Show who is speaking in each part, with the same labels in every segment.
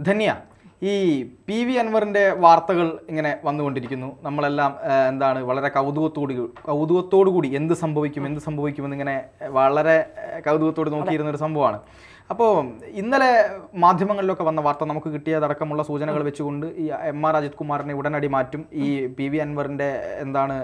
Speaker 1: ധന്യ ഈ P V അൻവറിന്റെ വാർത്തകൾ ഇങ്ങനെ വന്നുകൊണ്ടിരിക്കുന്നു. നമ്മളെല്ലാം എന്താണ് വളരെ കൗതുകത്തോടു കൗതുകത്തോടു കൂടി എന്ത് സംഭവിക്കും എന്ത് സംഭവിക്കുമെന്ന് ഇങ്ങനെ വളരെ കൗതുകത്തോട് നോക്കിയിരുന്ന ഒരു സംഭവമാണ്. അപ്പോൾ ഇന്നലെ മാധ്യമങ്ങളിലൊക്കെ വന്ന വാർത്ത നമുക്ക് കിട്ടിയതടക്കമുള്ള സൂചനകൾ വെച്ചുകൊണ്ട് ഈ എം ആർ അജിത് കുമാറിനെ ഉടനടി മാറ്റും. ഈ പി വി അൻവറിന്റെ എന്താണ്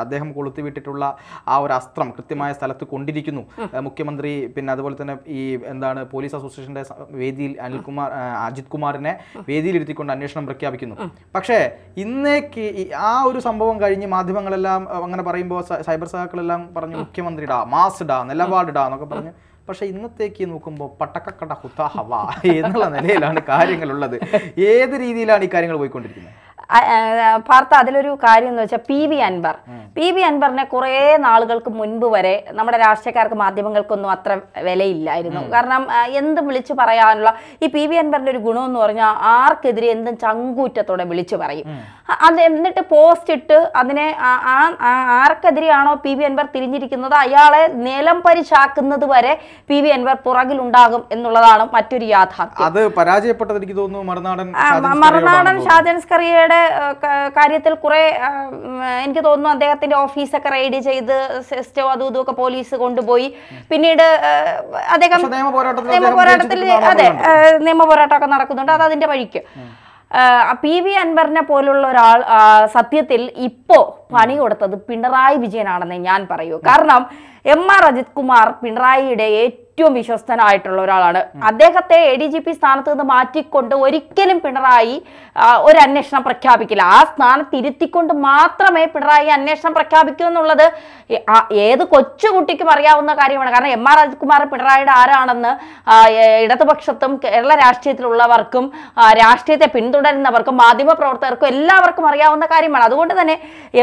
Speaker 1: അദ്ദേഹം കൊളുത്തിവിട്ടിട്ടുള്ള ആ ഒരു അസ്ത്രം കൃത്യമായ സ്ഥലത്ത് കൊണ്ടിരിക്കുന്നു. മുഖ്യമന്ത്രി പിന്നെ അതുപോലെ തന്നെ ഈ എന്താണ് പോലീസ് അസോസിയേഷന്റെ വേദിയിൽ അനിൽകുമാർ അജിത് കുമാറിനെ വേദിയിലിരുത്തിക്കൊണ്ട് അന്വേഷണം പ്രഖ്യാപിക്കുന്നു. പക്ഷേ ഇന്നേക്ക് ആ ഒരു സംഭവം കഴിഞ്ഞ് മാധ്യമങ്ങളെല്ലാം അങ്ങനെ പറയുമ്പോൾ സൈബർ സഹാക്കളെല്ലാം പറഞ്ഞു മുഖ്യമന്ത്രിടാ മാസ്ഡാ നിലപാടിടാ എന്നൊക്കെ പറഞ്ഞു പക്ഷെ ഇന്നത്തേക്ക് നോക്കുമ്പോൾ പട്ടക്കക്കട ഹുത്ത ഹവ എന്നുള്ള നിലയിലാണ് കാര്യങ്ങളുള്ളത്. ഏത് രീതിയിലാണ് ഈ കാര്യങ്ങൾ പോയിക്കൊണ്ടിരിക്കുന്നത്?
Speaker 2: പാർത്ത അതിലൊരു കാര്യം എന്ന് വെച്ചാൽ P V Anvar. P V അൻവറിനെ കുറേ നാളുകൾക്ക് മുൻപ് വരെ നമ്മുടെ രാഷ്ട്രീയക്കാർക്ക് മാധ്യമങ്ങൾക്കൊന്നും അത്ര വിലയില്ലായിരുന്നു. കാരണം എന്ത് വിളിച്ചു പറയാനുള്ള ഈ പി വി അൻവറിന്റെ ഒരു ഗുണമെന്ന് പറഞ്ഞാൽ ആർക്കെതിരെ എന്തും ചങ്കൂറ്റത്തോടെ വിളിച്ചു പറയും. അത് എന്നിട്ട് പോസ്റ്റ് ഇട്ട് അതിനെ ആർക്കെതിരെയാണോ പി വി അൻവർ തിരിഞ്ഞിരിക്കുന്നത്? അയാളെ നിലം പരിശാക്കുന്നത് വരെ പി വി അൻവർ പുറകിലുണ്ടാകും എന്നുള്ളതാണ് മറ്റൊരു യാഥാർത്ഥ്യം.
Speaker 1: അത് പരാജയപ്പെട്ടത് എനിക്ക് തോന്നുന്നു മറുനാടൻ
Speaker 2: മറുനാടൻ ഷാജൻ സ്കറിയയുടെ കാര്യത്തിൽ കുറെ എനിക്ക് തോന്നുന്നു അദ്ദേഹത്തിന്റെ ഓഫീസൊക്കെ റെയ്ഡ് ചെയ്ത് സിസ്റ്റോ അതും ഇതും ഒക്കെ പോലീസ് കൊണ്ടുപോയി. പിന്നീട് അദ്ദേഹം
Speaker 1: നിയമപോരാട്ടത്തിൽ നിയമ പോരാട്ടത്തിൽ
Speaker 2: അതെ. നിയമ പോരാട്ടമൊക്കെ നടക്കുന്നുണ്ട്. അത് അതിന്റെ വഴിക്ക്. പി വി അൻവറിനെ പോലുള്ള ഒരാൾ സത്യത്തിൽ ഇപ്പോ പണി കൊടുത്തത് പിണറായി വിജയനാണെന്ന് ഞാൻ പറയൂ. കാരണം എം ആർ അജിത് കുമാർ പിണറായിയുടെ ഏറ്റവും വിശ്വസ്തനായിട്ടുള്ള ഒരാളാണ്. അദ്ദേഹത്തെ എ ഡി ജി പി സ്ഥാനത്ത് നിന്ന് മാറ്റിക്കൊണ്ട് ഒരിക്കലും പിണറായി ഒരു അന്വേഷണം പ്രഖ്യാപിക്കില്ല. ആ സ്ഥാനത്ത് ഇരുത്തിക്കൊണ്ട് മാത്രമേ പിണറായി അന്വേഷണം പ്രഖ്യാപിക്കൂ എന്നുള്ളത് ഏത് കൊച്ചുകുട്ടിക്കും അറിയാവുന്ന കാര്യമാണ്. കാരണം എം ആർ അജിത്കുമാർ പിണറായിയുടെ ആരാണെന്ന് ഇടതുപക്ഷത്തും കേരള രാഷ്ട്രീയത്തിലുള്ളവർക്കും രാഷ്ട്രീയത്തെ പിന്തുടരുന്നവർക്കും മാധ്യമപ്രവർത്തകർക്കും എല്ലാവർക്കും അറിയാവുന്ന കാര്യമാണ്. അതുകൊണ്ട് തന്നെ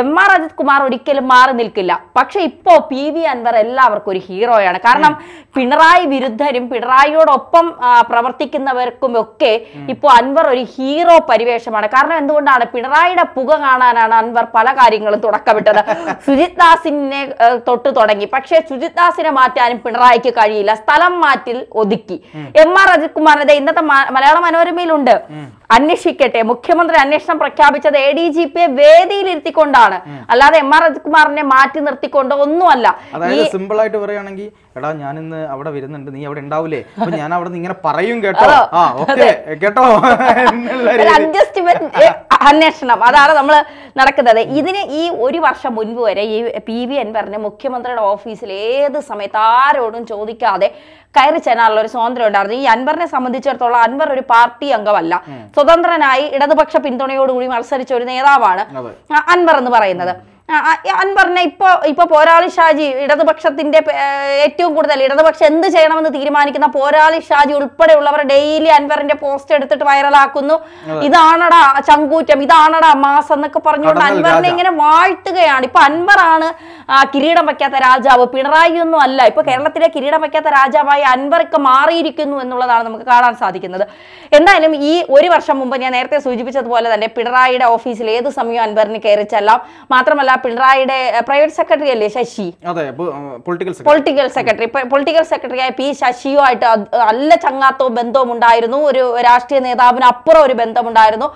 Speaker 2: എം ആർ അജിത് കുമാർ ഒരിക്കലും മാറി നിൽക്കില്ല. പക്ഷെ ഇപ്പോ പി വി അൻവർ എല്ലാവർക്കും ഒരു ഹീറോയാണ്. കാരണം പിണറായി വിരുദ്ധരും പിണറായിയോടൊപ്പം പ്രവർത്തിക്കുന്നവർക്കും ഒക്കെ ഇപ്പോൾ അൻവർ ഒരു ഹീറോ പരിവേഷമാണ്. കാരണം എന്തുകൊണ്ടാണ് പിണറായിയുടെ പുക കാണാനാണ് അൻവർ പല കാര്യങ്ങളും തുടക്കമിട്ടത്. സുജിത് ദാസിനെ തൊട്ട് തുടങ്ങി. പക്ഷേ സുജിത് ദാസിനെ മാറ്റാനും പിണറായിക്ക് കഴിയില്ല. സ്ഥലം മാറ്റിൽ ഒതുക്കി. എം ആർ അജിത് കുമാറിന്റെ ഇന്നത്തെ മലയാള മനോരമയിലുണ്ട്. അന്വേഷിക്കട്ടെ. മുഖ്യമന്ത്രി അന്വേഷണം പ്രഖ്യാപിച്ചത് എ ഡി ജി പിയെ വേദിയിലിരുത്തിക്കൊണ്ടാണ്. അല്ലാതെ എം ആർ അജിത്കുമാറിനെ മാറ്റി നിർത്തിക്കൊണ്ട് ഒന്നുമല്ല.
Speaker 1: സിമ്പിൾ ആയിട്ട് പറയുകയാണെങ്കിൽ എടാ ഞാൻ ഇന്ന് അവിടെ വരുന്നുണ്ട് നീ അവിടെ ഉണ്ടാവില്ലേ അപ്പൊ ഞാൻ അവിടെ നിന്ന് ഇങ്ങനെ പറയും കേട്ടോ. കേട്ടോ.
Speaker 2: അഡ്ജസ്റ്റ്മെന്റ് അന്വേഷണം. അതാണ് നമ്മൾ നടക്കുന്നത്. ഇതിന് ഈ ഒരു വർഷം മുൻപ് വരെ ഈ പി വി എൻ പറഞ്ഞ മുഖ്യമന്ത്രിയുടെ ഓഫീസിൽ ഏത് സമയത്ത് ആരോടും ചോദിക്കാതെ കയറി ചെല്ലാനുള്ള ഒരു സ്വാതന്ത്ര്യം ഉണ്ടായിരുന്നു. ഈ അൻവറിനെ സംബന്ധിച്ചിടത്തോളം അൻവർ ഒരു പാർട്ടി അംഗമല്ല. സ്വതന്ത്രനായി ഇടതുപക്ഷ പിന്തുണയോടുകൂടി മത്സരിച്ച ഒരു നേതാവാണ് അൻവർ എന്ന് പറയുന്നത്. അൻവറിനെ ഇപ്പൊ ഇപ്പൊ പോരാളി ഷാജി ഇടതുപക്ഷത്തിന്റെ ഏറ്റവും കൂടുതൽ ഇടതുപക്ഷം എന്ത് ചെയ്യണമെന്ന് തീരുമാനിക്കുന്ന പോരാളി ഷാജി ഉൾപ്പെടെയുള്ളവർ ഡെയിലി അൻവറിന്റെ പോസ്റ്റ് എടുത്തിട്ട് വൈറലാക്കുന്നു. ഇതാണടാ ചങ്കൂറ്റം ഇതാണടാ മാസ് എന്നൊക്കെ പറഞ്ഞുകൊണ്ട് അൻവറിനെ ഇങ്ങനെ വാഴ്ത്തുകയാണ്. ഇപ്പൊ അൻവറാണ് ആണ് കിരീടം വയ്ക്കാത്ത രാജാവ്. പിണറായി ഒന്നും അല്ല. ഇപ്പൊ കേരളത്തിലെ കിരീടം വയ്ക്കാത്ത രാജാവായി അൻവർ ഒക്കെ മാറിയിരിക്കുന്നു എന്നുള്ളതാണ് നമുക്ക് കാണാൻ സാധിക്കുന്നത്. എന്തായാലും ഈ ഒരു വർഷം മുമ്പ് ഞാൻ നേരത്തെ സൂചിപ്പിച്ചതുപോലെ തന്നെ പിണറായിയുടെ ഓഫീസിൽ ഏത് സമയവും അൻവറിന് കയറി ചെല്ലാം. മാത്രമല്ല പിണറായിയുടെ പ്രൈവറ്റ് സെക്രട്ടറി അല്ലേ Sasi?
Speaker 1: Political
Speaker 2: political secretary political സെക്രട്ടറിയായ പി ശശിയുമായിട്ട് ആയിട്ട് നല്ല ചങ്ങാത്തോ ബന്ധവും ഉണ്ടായിരുന്നു ഒരു രാഷ്ട്രീയ നേതാവിന് അപ്പുറം ഒരു ബന്ധമുണ്ടായിരുന്നു.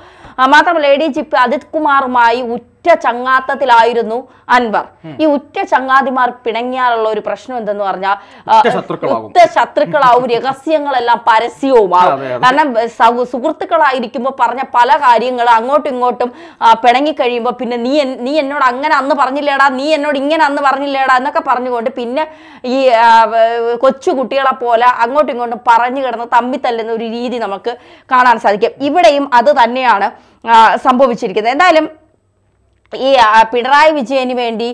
Speaker 2: മാത്രമല്ല A D G P Ajith കുമാറുമായി ഉറ്റ ചങ്ങാത്തത്തിലായിരുന്നു അൻവർ. ഈ ഉറ്റ ചങ്ങാതിമാർ പിണങ്ങിയാലുള്ള ഒരു പ്രശ്നം എന്തെന്ന് പറഞ്ഞാൽ
Speaker 1: ഉറ്റ
Speaker 2: ശത്രുക്കളാവും രഹസ്യങ്ങളെല്ലാം പരസ്യവുമാവും. കാരണം സുഹൃത്തുക്കളായിരിക്കുമ്പോൾ പറഞ്ഞ പല കാര്യങ്ങൾ അങ്ങോട്ടും ഇങ്ങോട്ടും പിണങ്ങിക്കഴിയുമ്പോൾ പിണങ്ങി കഴിയുമ്പോൾ പിന്നെ നീ നീ എന്നോട് അങ്ങനെ അന്ന് പറഞ്ഞില്ലേടാ നീ എന്നോട് ഇങ്ങനെ അന്ന് പറഞ്ഞില്ലേടാ എന്നൊക്കെ പറഞ്ഞുകൊണ്ട് പിന്നെ ഈ കൊച്ചുകുട്ടികളെ കൊച്ചു കുട്ടികളെ പോലെ അങ്ങോട്ടും ഇങ്ങോട്ടും പറഞ്ഞു കിടന്ന് തമ്മി തല്ലുന്ന ഒരു രീതി നമുക്ക് കാണാൻ സാധിക്കും. ഇവിടെയും അത് തന്നെയാണ് സംഭവിച്ചിരിക്കുന്നത്. എന്തായാലും ഈ പിണറായി വിജയന് വേണ്ടി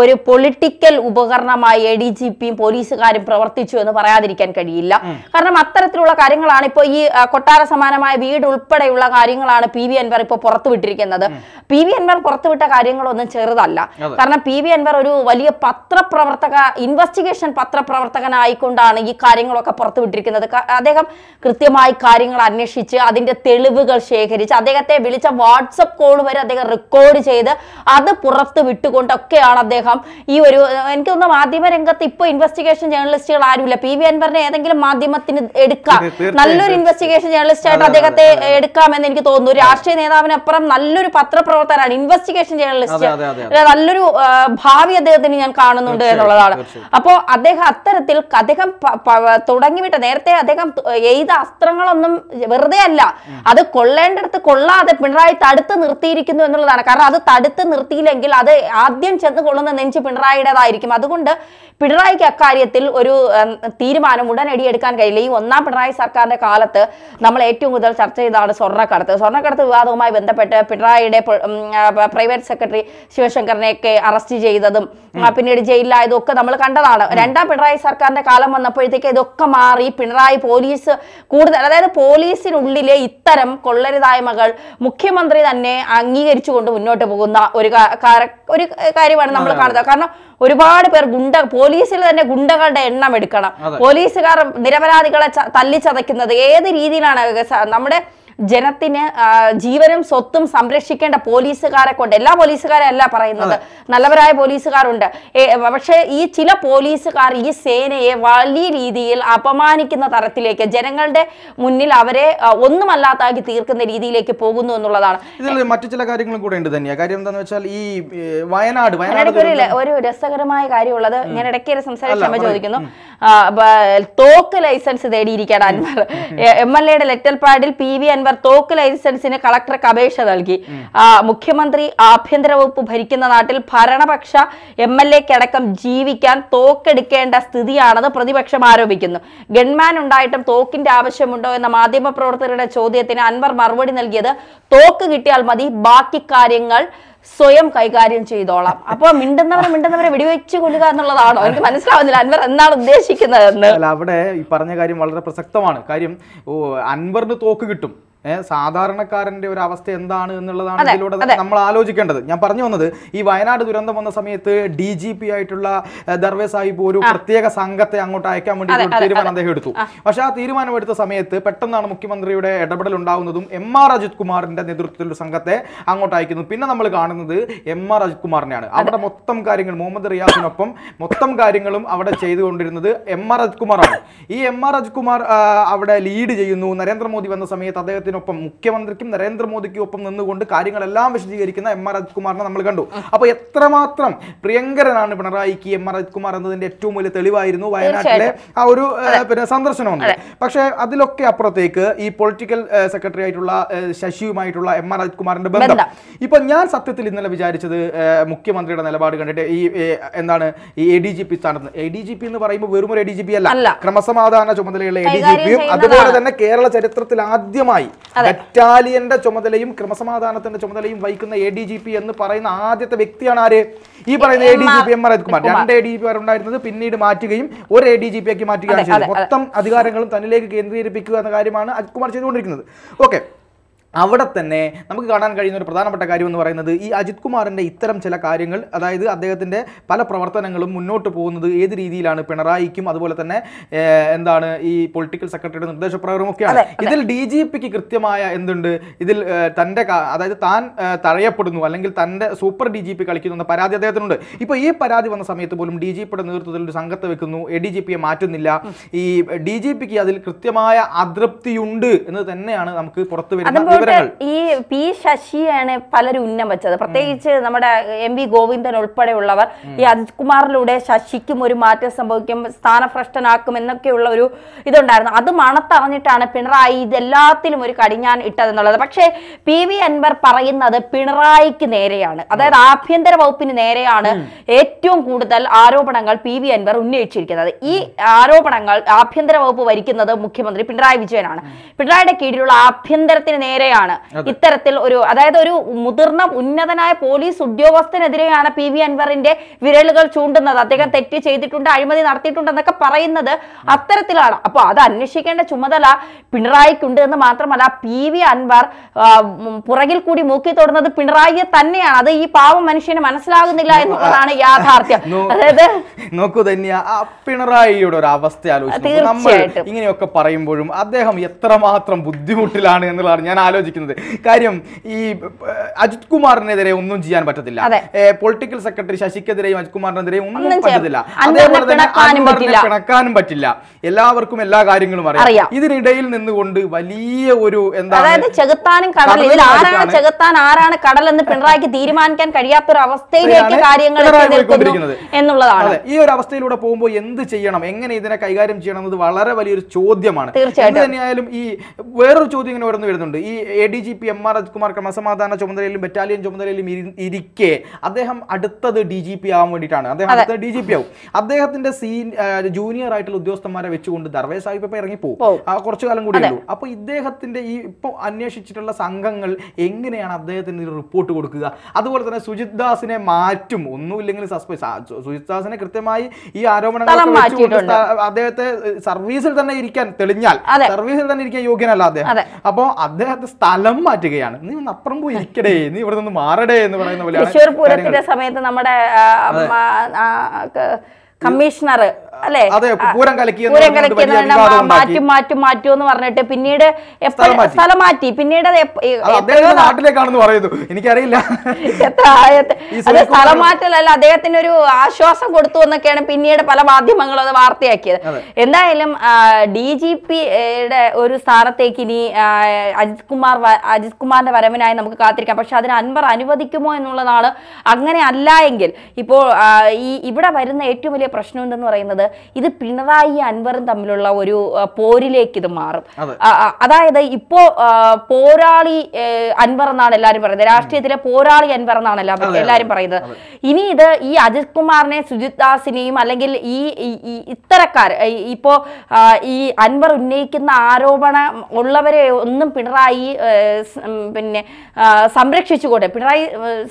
Speaker 2: ഒരു പൊളിറ്റിക്കൽ ഉപകരണമായി എ ഡി ജി പിയും പോലീസുകാരും പ്രവർത്തിച്ചു എന്ന് പറയാതിരിക്കാൻ കഴിയില്ല. കാരണം അത്തരത്തിലുള്ള കാര്യങ്ങളാണ് ഇപ്പോൾ ഈ കൊട്ടാര സമാനമായ വീട് ഉൾപ്പെടെയുള്ള കാര്യങ്ങളാണ് പി വി അൻവർ ഇപ്പോൾ പുറത്തുവിട്ടിരിക്കുന്നത്. പി വി അൻവർ പുറത്തുവിട്ട കാര്യങ്ങളൊന്നും ചെറുതല്ല. കാരണം പി വി അൻവർ ഒരു വലിയ പത്രപ്രവർത്തക ഇൻവെസ്റ്റിഗേഷൻ പത്രപ്രവർത്തകനായിക്കൊണ്ടാണ് ഈ കാര്യങ്ങളൊക്കെ പുറത്തുവിട്ടിരിക്കുന്നത്. അദ്ദേഹം കൃത്യമായി കാര്യങ്ങൾ അന്വേഷിച്ച് അതിന്റെ തെളിവുകൾ ശേഖരിച്ച് അദ്ദേഹത്തെ വിളിച്ച വാട്സപ്പ് കോൾ വരെ അദ്ദേഹം റെക്കോർഡ് ചെയ്ത് ഉണ്ടായത് അത് പുറത്ത് വിട്ടുകൊണ്ടൊക്കെയാണ് അദ്ദേഹം ഈ ഒരു എനിക്ക് തോന്നുന്നു മാധ്യമ രംഗത്ത് ഇപ്പൊ ഇൻവെസ്റ്റിഗേഷൻ ജേർണലിസ്റ്റുകൾ ആരുമില്ല. പി വി അൻവറിനെ ഏതെങ്കിലും മാധ്യമത്തിന് എടുക്കാം. നല്ലൊരു ഇൻവെസ്റ്റിഗേഷൻ ജേർണലിസ്റ്റ് ആയിട്ട് അദ്ദേഹത്തെ എടുക്കാമെന്ന് എനിക്ക് തോന്നുന്നു. രാഷ്ട്രീയ നേതാവിനപ്പുറം നല്ലൊരു പത്രപ്രവർത്തകനാണ്. ഇൻവെസ്റ്റിഗേഷൻ ജേർണലിസ്റ്റ് നല്ലൊരു ഭാവി അദ്ദേഹത്തിന് ഞാൻ കാണുന്നുണ്ട് എന്നുള്ളതാണ്.
Speaker 1: അപ്പോൾ
Speaker 2: അപ്പോ അദ്ദേഹം അത്തരത്തിൽ അദ്ദേഹം തുടങ്ങി വിട്ട തുടങ്ങിവിട്ട നേരത്തെ അദ്ദേഹം എയ്ത അസ്ത്രങ്ങളൊന്നും വെറുതെ അല്ല അത് കൊള്ളേണ്ടടുത്ത് കൊള്ളാതെ പിണറായി തടുത്ത് നിർത്തിയിരിക്കുന്നു എന്നുള്ളതാണ്. കാരണം അത് തടുത്ത് നിർത്തിയില്ലെങ്കിൽ അത് ആദ്യം ചെന്ന് കൊള്ളുന്ന നെഞ്ച് പിണറായിയുടേതായിരിക്കും. അതുകൊണ്ട് പിണറായിക്ക് അക്കാര്യത്തിൽ ഒരു തീരുമാനം ഉടനടി എടുക്കാൻ കഴിയില്ല. ഈ ഒന്നാം പിണറായി സർക്കാരിന്റെ കാലത്ത് നമ്മൾ ഏറ്റവും കൂടുതൽ ചർച്ച ചെയ്തതാണ് സ്വർണക്കടത്ത്. സ്വർണക്കടത്ത് വിവാദവുമായി ബന്ധപ്പെട്ട് പിണറായിയുടെ പ്രൈവറ്റ് സെക്രട്ടറി ശിവശങ്കറിനെയൊക്കെ അറസ്റ്റ് ചെയ്തതും പിന്നീട് ജയിലിലായതും ഒക്കെ നമ്മൾ കണ്ടതാണ്. രണ്ടാം പിണറായി സർക്കാരിന്റെ കാലം വന്നപ്പോഴത്തേക്ക് ഇതൊക്കെ മാറി പിണറായി പോലീസ് കൂടുതൽ അതായത് പോലീസിനുള്ളിലെ ഇത്തരം കൊള്ളരുതായ്മകൾ മുഖ്യമന്ത്രി തന്നെ അംഗീകരിച്ചുകൊണ്ട് മുന്നോട്ട് പോകുന്ന ഒരു ഒരു കാര്യമാണ് നമ്മൾ കാണുന്നത്. കാരണം ഒരുപാട് പേർ ഗുണ്ട പോലീസിൽ തന്നെ ഗുണ്ടകളുടെ എണ്ണം എടുക്കണം. പോലീസുകാർ നിരപരാധികളെ തല്ലിച്ചതയ്ക്കുന്നത് ഏത് രീതിയിലാണ്? നമ്മുടെ ജനത്തിന് ജീവനും സ്വത്തും സംരക്ഷിക്കേണ്ട പോലീസുകാരെ കൊണ്ട് എല്ലാ പോലീസുകാരെ അല്ല പറയുന്നത് നല്ലവരായ പോലീസുകാരുണ്ട്. പക്ഷെ പക്ഷേ ഈ ചില പോലീസുകാർ ഈ സേനയെ വലിയ രീതിയിൽ അപമാനിക്കുന്ന തരത്തിലേക്ക് ജനങ്ങളുടെ മുന്നിൽ അവരെ ഒന്നുമല്ലാത്താക്കി തീർക്കുന്ന രീതിയിലേക്ക് പോകുന്നു എന്നുള്ളതാണ്.
Speaker 1: ഇതിൽ മറ്റു ചില കാര്യങ്ങളും കൂടെ ഉണ്ട് തന്നെയാ കാര്യം എന്താണെന്ന് വെച്ചാൽ ഈ വയനാട് വയനാട്
Speaker 2: ഒരു രസകരമായ കാര്യമുള്ളത് ഞാൻ ഇടയ്ക്ക് ഒരു സംസാരം ചോദിക്കുന്നു. തോക്ക് ലൈസൻസ് തേടിയിരിക്കുകയാണ് അൻവർ. എം എൽ എയുടെ ലെറ്റർ പാഡിൽ പി വി അൻവർ തോക്ക് ലൈസൻസിന് കളക്ടർക്ക് അപേക്ഷ നൽകി. മുഖ്യമന്ത്രി ആഭ്യന്തര വകുപ്പ് ഭരിക്കുന്ന നാട്ടിൽ ഭരണപക്ഷ എം എൽ എക്കടക്കം ജീവിക്കാൻ തോക്കെടുക്കേണ്ട സ്ഥിതിയാണെന്ന് പ്രതിപക്ഷം ആരോപിക്കുന്നു. ഗൺമാൻ ഉണ്ടായിട്ടും തോക്കിന്റെ ആവശ്യമുണ്ടോ എന്ന മാധ്യമ പ്രവർത്തകരുടെ ചോദ്യത്തിന് അൻവർ മറുപടി നൽകിയത് തോക്ക് കിട്ടിയാൽ മതി ബാക്കി കാര്യങ്ങൾ സ്വയം കൈകാര്യം ചെയ്തോളാം. അപ്പൊ മിണ്ടുന്നവരെ മിണ്ടുന്നവരെ വെടിവെച്ച് കൊല്ലുക എന്നുള്ളതാണോ? എനിക്ക് മനസ്സിലാവുന്നില്ല. അൻവർ എന്താണ് ഉദ്ദേശിക്കുന്നത്
Speaker 1: അല്ല അവിടെ ഈ പറഞ്ഞ കാര്യം വളരെ പ്രസക്തമാണ്. കാര്യം അൻവറിന് തോക്ക് കിട്ടും. സാധാരണക്കാരന്റെ ഒരു അവസ്ഥ എന്താണ് എന്നുള്ളതാണ് ഇതിലൂടെ നമ്മൾ ആലോചിക്കേണ്ടത്. ഞാൻ പറഞ്ഞു വന്നത് ഈ വയനാട് ദുരന്തം വന്ന സമയത്ത് ഡി ജി പി ആയിട്ടുള്ള ദർവെ സാഹിബ് ഒരു പ്രത്യേക സംഘത്തെ അങ്ങോട്ട് അയക്കാൻ വേണ്ടി തീരുമാനം അദ്ദേഹം എടുത്തു. പക്ഷെ ആ തീരുമാനം എടുത്ത സമയത്ത് പെട്ടെന്നാണ് മുഖ്യമന്ത്രിയുടെ ഇടപെടൽ ഉണ്ടാകുന്നതും എം ആർ അജിത് കുമാറിന്റെ നേതൃത്വത്തിലുള്ള സംഘത്തെ അങ്ങോട്ട് അയക്കുന്നു പിന്നെ നമ്മൾ കാണുന്നത് എം ആർ അജിത് കുമാറിനെയാണ്. അവിടെ മൊത്തം കാര്യങ്ങൾ മുഹമ്മദ് റിയാസിനൊപ്പം മൊത്തം കാര്യങ്ങളും അവിടെ ചെയ്തുകൊണ്ടിരുന്നത് എം ആർ അജിത് കുമാറാണ്. ഈ എം ആർ അജിത് കുമാർ അവിടെ ലീഡ് ചെയ്യുന്നു. നരേന്ദ്രമോദി വന്ന സമയത്ത് അദ്ദേഹത്തിനൊപ്പം മുഖ്യമന്ത്രിക്കും നരേന്ദ്രമോദിക്കും ഒപ്പം നിന്നുകൊണ്ട് കാര്യങ്ങളെല്ലാം വിശദീകരിക്കുന്ന എം ആർ അജിത്കുമാറിനെ നമ്മൾ കണ്ടു. അപ്പൊ എത്രമാത്രം പ്രിയങ്കരനാണ് പിണറായിക്ക് എം ആർ അജിത്കുമാർ എന്നതിന്റെ ഏറ്റവും വലിയ തെളിവായിരുന്നു വയനാട്ടിലെ ആ ഒരു പിന്നെ സന്ദർശനം പക്ഷേ അതിലൊക്കെ അപ്പുറത്തേക്ക് ഈ പൊളിറ്റിക്കൽ സെക്രട്ടറി ആയിട്ടുള്ള ശശിയുമായിട്ടുള്ള എം ആർ അജിത്കുമാറിന്റെ ബന്ധം. ഇപ്പൊ ഞാൻ സത്യത്തിൽ ഇന്നലെ വിചാരിച്ചത് മുഖ്യമന്ത്രിയുടെ നിലപാട് കണ്ടിട്ട് ഈ എന്താണ് ഈ എ ഡി ജി പി സ്ഥാനത്ത്. എ ഡി ജി പി എന്ന് പറയുമ്പോൾ വെറും ഒരു എ ഡി ജി പി.
Speaker 2: അല്ല.
Speaker 1: ക്രമസമാധാന ചുമതലയുള്ള എ ഡി ജി പിയും അതുപോലെ തന്നെ കേരള ചരിത്രത്തിൽ ആദ്യമായി ബറ്റാലിയന്റെ ചുമതലയും ക്രമസമാധാനത്തിന്റെ ചുമതലയും വഹിക്കുന്ന എ ഡി ജി പി എന്ന് പറയുന്ന ആദ്യത്തെ വ്യക്തിയാണ് ആര്? ഈ പറയുന്ന A D G P M R Kumar രണ്ട് എ ഡി ജി പി ഉണ്ടായിരുന്നത് പിന്നീട് മാറ്റുകയും ഒരു എ ഡി ജി പി ആക്കി മാറ്റുകയാണ് ചെയ്തത് മൊത്തം അധികാരങ്ങളും തന്നിലേക്ക് കേന്ദ്രീകരിപ്പിക്കുക എന്ന കാര്യമാണ് അജിത് കുമാർ ചെയ്തുകൊണ്ടിരിക്കുന്നത്. ഓക്കെ അവിടെ തന്നെ നമുക്ക് കാണാൻ കഴിയുന്ന ഒരു പ്രധാനപ്പെട്ട കാര്യം എന്ന് പറയുന്നത് ഈ അജിത് കുമാറിന്റെ ഇത്തരം ചില കാര്യങ്ങൾ അതായത് അദ്ദേഹത്തിന്റെ പല പ്രവർത്തനങ്ങളും മുന്നോട്ട് പോകുന്നത് ഏത് രീതിയിലാണ് പിണറായിക്കും അതുപോലെ തന്നെ എന്താണ് ഈ പൊളിറ്റിക്കൽ സെക്രട്ടറിയുടെ നിർദ്ദേശപ്രകാരമൊക്കെയാണ് ഇതിൽ ഡി ജി പിക്ക് കൃത്യമായ എന്തുണ്ട്? ഇതിൽ തന്റെ അതായത് താൻ തഴയപ്പെടുന്നു അല്ലെങ്കിൽ തന്റെ സൂപ്പർ ഡി ജി പി കളിക്കുന്നു എന്ന പരാതി അദ്ദേഹത്തിനുണ്ട്. ഇപ്പോൾ ഈ പരാതി വന്ന സമയത്ത് പോലും ഡി ജി പിയുടെ നേതൃത്വത്തിൽ ഒരു സംഘത്തെ വെക്കുന്നു എ ഡി ജി പിയെ മാറ്റുന്നില്ല. ഈ ഡി ജി പിക്ക് അതിൽ കൃത്യമായ അതൃപ്തിയുണ്ട് എന്ന് തന്നെയാണ് നമുക്ക് പുറത്തു വരുന്ന
Speaker 2: ഈ പി ശശിയാണ് പലരും ഉന്നം വെച്ചത്. പ്രത്യേകിച്ച് നമ്മുടെ എം വി ഗോവിന്ദൻ ഉൾപ്പെടെയുള്ളവർ ഈ അജിത് കുമാറിലൂടെ ശശിക്കും ഒരു മാറ്റം സംഭവിക്കും സ്ഥാനഭ്രഷ്ടനാക്കും എന്നൊക്കെയുള്ള ഒരു ഇതുണ്ടായിരുന്നു. അത് മണത്തറിഞ്ഞിട്ടാണ് പിണറായി ഇതെല്ലാത്തിലും ഒരു കടിഞ്ഞാൻ ഇട്ടതെന്നുള്ളത്. പക്ഷേ പി വി അൻവർ പറയുന്നത് പിണറായിക്ക് നേരെയാണ്. അതായത് ആഭ്യന്തര വകുപ്പിന് നേരെയാണ് ഏറ്റവും കൂടുതൽ ആരോപണങ്ങൾ പി വി അൻവർ ഉന്നയിച്ചിരിക്കുന്നത്. ഈ ആരോപണങ്ങൾ ആഭ്യന്തര വകുപ്പ് ഭരിക്കുന്നത് മുഖ്യമന്ത്രി പിണറായി വിജയനാണ്. പിണറായിയുടെ കീഴിലുള്ള ആഭ്യന്തരത്തിന് നേരെയാണ് ഇത്തരത്തിൽ ഒരു അതായത് ഒരു മുതിർന്ന ഉന്നതനായ പോലീസ് ഉദ്യോഗസ്ഥനെതിരെയാണ് പി വി അൻവറിന്റെ വിരലുകൾ ചൂണ്ടുന്നത്. അദ്ദേഹം തെറ്റ് ചെയ്തിട്ടുണ്ട് അഴിമതി നടത്തിയിട്ടുണ്ടെന്നൊക്കെ പറയുന്നത് അത്തരത്തിലാണ്. അപ്പൊ അത് അന്വേഷിക്കേണ്ട ചുമതല പിണറായിക്കുണ്ട് എന്ന് മാത്രമല്ല പി വി അൻവർ പുറകിൽ കൂടി മൂക്കി തൊടുന്നത് പിണറായിയെ തന്നെയാണ്. അത് ഈ പാവം മനുഷ്യന് മനസ്സിലാകുന്നില്ല എന്നുള്ളതാണ് യാഥാർത്ഥ്യം. അതായത്
Speaker 1: നോക്കൂ തന്നെയാ പിണറായിയുടെ ഒരു അവസ്ഥ ആലോചിച്ചു നമ്മൾ. ഇങ്ങനെയൊക്കെ പറയുമ്പോഴും അദ്ദേഹം എത്രമാത്രം ബുദ്ധിമുട്ടിലാണ് എന്നുള്ളതാണ് ഞാൻ ആലോചിക്കുന്നത് ആലോചിക്കുന്നത് കാര്യം ഈ അജിത് കുമാറിനെതിരെ ഒന്നും ചെയ്യാൻ പറ്റത്തില്ല. പൊളിറ്റിക്കൽ സെക്രട്ടറി ശശിക്കെതിരെയും അജിത് കുമാറിനെതിരെയും ഒന്നും പറ്റത്തില്ല അതേപോലെ തന്നെ അൻവറിനെ
Speaker 2: പറ്റില്ല.
Speaker 1: എല്ലാവർക്കും എല്ലാ കാര്യങ്ങളും അറിയാം. ഇതിനിടയിൽ നിന്നുകൊണ്ട് വലിയ ഒരു
Speaker 2: അതായത് ചെകുത്താനും കടൽ
Speaker 1: കടലിൽ
Speaker 2: ഇതിൽ ആരാണ്
Speaker 1: നടുക്കാണ്
Speaker 2: ചെകുത്താൻ ആരാണ് കടൽ എന്ന് പിണറായിക്ക് തീരുമാനിക്കാൻ കഴിയാത്ത ഒരു അവസ്ഥയിലേക്ക്. കാര്യങ്ങൾ. എന്നുള്ളതാണ്
Speaker 1: ഈ ഒരു അവസ്ഥയിലൂടെ പോകുമ്പോൾ എന്ത് ചെയ്യണം എങ്ങനെ ഇതിനെ കൈകാര്യം ചെയ്യണം എന്നത് വളരെ വലിയൊരു ചോദ്യമാണ്
Speaker 2: തീർച്ചയായിട്ടും.
Speaker 1: തന്നെയായാലും ഈ വേറൊരു ചോദ്യം ഇങ്ങനെ ഓരോന്ന് വരുന്നുണ്ട് ഈ A D G P M R Rajkumar ക്രമസമാധാന ചുമതലയിലും ബറ്റാലിയൻ ചുമതലയിലും ഇരിക്കെ അദ്ദേഹം അടുത്തത് ഡി ജി പി ആവാൻ വേണ്ടിയിട്ടാണ്. അദ്ദേഹം അടുത്ത ഡി ജി പി ആവും. അദ്ദേഹത്തിന്റെ സീൻ ജൂനിയർ ആയിട്ടുള്ള ഉദ്യോഗസ്ഥന്മാരെ വെച്ചുകൊണ്ട് ദർവേ സാഹിബ് ഇപ്പൊ ഇറങ്ങിപ്പോവും. കുറച്ചു കാലം കൂടി ഉള്ളൂ. അപ്പൊ ഇദ്ദേഹത്തിന്റെ ഈ ഇപ്പൊ അന്വേഷിച്ചിട്ടുള്ള സംഘങ്ങൾ എങ്ങനെയാണ് അദ്ദേഹത്തിന് റിപ്പോർട്ട് കൊടുക്കുക? അതുപോലെ തന്നെ സുജിത് ദാസിനെ മാറ്റും. ഒന്നുമില്ലെങ്കിൽ സസ്പെൻസ് സുജിത് ദാസിനെ കൃത്യമായി ഈ ആരോപണങ്ങൾ. അദ്ദേഹത്തെ സർവീസിൽ തന്നെ ഇരിക്കാൻ തെളിഞ്ഞാൽ സർവീസിൽ തന്നെ ഇരിക്കാൻ യോഗ്യനല്ല അദ്ദേഹം.
Speaker 2: അപ്പോൾ
Speaker 1: അപ്പോ അദ്ദേഹത്തെ സ്ഥലം മാറ്റുകയാണ്. നീ ഒന്ന് അപ്പുറം പോയി ഇരിക്കടേ നീ ഇവിടെ നിന്ന് മാറടേ എന്ന് പറയുന്ന പോലെ
Speaker 2: തൃശ്ശൂർ പൂരത്തിന്റെ സമയത്ത് നമ്മുടെ കമ്മീഷണർ അല്ലേ?
Speaker 1: പൂരം കലക്കി എന്ന്
Speaker 2: പൂരം
Speaker 1: പറഞ്ഞുകൊണ്ട് വലിയ
Speaker 2: കളിക്കുന്ന മാറ്റും മാറ്റും മാറ്റും എന്ന് പറഞ്ഞിട്ട് പിന്നീട്
Speaker 1: സ്ഥലം മാറ്റി.
Speaker 2: പിന്നീട്
Speaker 1: നാട്ടിലേക്കാണെന്ന് പറയുന്നു. എനിക്കറിയില്ല.
Speaker 2: എത്ര അത് സ്ഥലം മാറ്റലല്ല അദ്ദേഹത്തിന് ഒരു ആശ്വാസം കൊടുത്തു എന്നൊക്കെയാണ് പിന്നീട് പല മാധ്യമങ്ങളും അത് വാർത്തയാക്കിയത്. എന്തായാലും ഡി ജി പിയുടെ ഒരു സ്ഥാനത്തേക്ക് ഇനി അജിത് കുമാർ അജിത് കുമാറിന്റെ വരവിനായി നമുക്ക് കാത്തിരിക്കാം. പക്ഷെ അതിന് അൻവർ അനുവദിക്കുമോ എന്നുള്ളതാണ് അങ്ങനെ അല്ല എങ്കിൽ ഇപ്പോൾ ഈ ഇവിടെ വരുന്ന ഏറ്റവും വലിയ പ്രശ്നം എന്തെന്ന് പറയുന്നത് ഇത് പിണറായി അൻവറും തമ്മിലുള്ള ഒരു പോരിലേക്ക് ഇത് മാറും. അതായത് ഇപ്പോ പോരാളി അൻവർ എന്നാണ് എല്ലാരും പറയുന്നത്. രാഷ്ട്രീയത്തിലെ പോരാളി അൻവർ എന്നാണ് എല്ലാവരും പറയുന്നത്. ഇനി ഇത് ഈ അജിത് കുമാറിനെ സുജിത് ദാസിനെയും അല്ലെങ്കിൽ ഈ ഇത്തരക്കാർ ഇപ്പോ ഈ അൻവർ ഉന്നയിക്കുന്ന ആരോപണം ഉള്ളവരെ ഒന്നും പിണറായി പിന്നെ സംരക്ഷിച്ചുകൂടെ സംരക്ഷിച്ചുകൊണ്ട് പിണറായി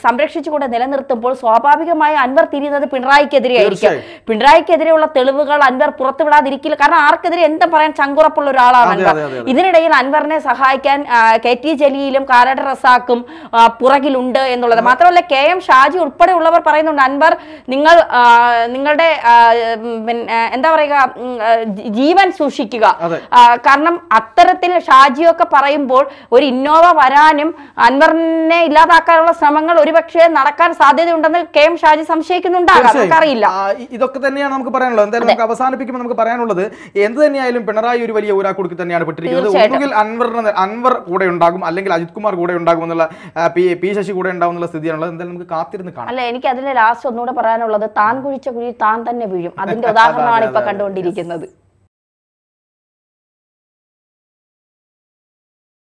Speaker 2: സംരക്ഷിച്ചുകൂടെ സംരക്ഷിച്ചുകൊണ്ട് നിലനിർത്തുമ്പോൾ സ്വാഭാവികമായി അൻവർ തിരിയുന്നത് പിണറായിക്കെതിരെ ആയിരിക്കും പിണറായിക്കെതിരെയുള്ള തെളിവുകൾ അൻവർ പുറത്തുവിടാതിരിക്കില്ല. കാരണം ആർക്കെതിരെ എന്തും പറയാൻ ചങ്കുറപ്പുള്ള ഒരാളാണ് അൻവർ. ഇതിനിടയിൽ അൻവറിനെ സഹായിക്കാൻ കെ ടി ജലീലും കാരാട്ട് റസാക്കും പുറകിലുണ്ട് എന്നുള്ളത്. മാത്രമല്ല കെ എം ഷാജി ഉൾപ്പെടെയുള്ളവർ പറയുന്നുണ്ട് അൻവർ നിങ്ങൾ നിങ്ങളുടെ എന്താ പറയുക ജീവൻ സൂക്ഷിക്കുക. കാരണം അത്തരത്തിൽ ഷാജിയൊക്കെ പറയുമ്പോൾ ഒരു ഇന്നോവ വരാനും അൻവറിനെ ഇല്ലാതാക്കാനുള്ള ശ്രമങ്ങൾ ഒരുപക്ഷെ നടക്കാൻ സാധ്യതയുണ്ടെന്ന് കെ എം ഷാജി സംശയിക്കുന്നുണ്ടാകാം. നമുക്കറിയില്ല.
Speaker 1: ഇതൊക്കെ തന്നെയാണ് നമുക്ക് പറയാനുള്ളത്. എന്തായാലും നമുക്ക് അവസാനിപ്പിക്കുമ്പോൾ നമുക്ക് പറയാനുള്ളത് എന്ത് തന്നെയായാലും പിണറായി ഒരു വലിയ ഊരാക്കുടുക്കി തന്നെയാണ് പെട്ടിരിക്കുന്നത്. ഒന്നുകിൽ അൻവറിന് അൻവർ കൂടെ ഉണ്ടാകും അല്ലെങ്കിൽ അജിത് കുമാർ കൂടെ ഉണ്ടാകും എന്നുള്ള പി പി ശശി കൂടെ ഉണ്ടാകും എന്നുള്ള സ്ഥിതിയാണുള്ളത്. എന്തായാലും നമുക്ക് കാത്തിരുന്ന് കാണാം.
Speaker 2: അല്ല എനിക്ക് അതിലെ ലാസ്റ്റ് ഒന്നുകൂടെ പറയാനുള്ളത് താൻ കുഴിച്ച കുഴി താൻ തന്നെ വീഴും. അതിന്റെ ഉദാഹരണമാണ് ഇപ്പൊ കണ്ടുകൊണ്ടിരിക്കുന്നത്.